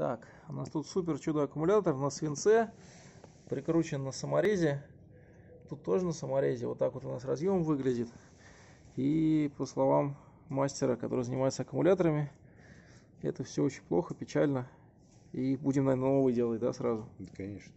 Так, у нас тут супер чудо аккумулятор на свинце, прикручен на саморезе. Тут тоже на саморезе, вот так вот у нас разъем выглядит. И по словам мастера, который занимается аккумуляторами, это все очень плохо, печально. И будем, наверное, новый делать, да, сразу? Да, конечно.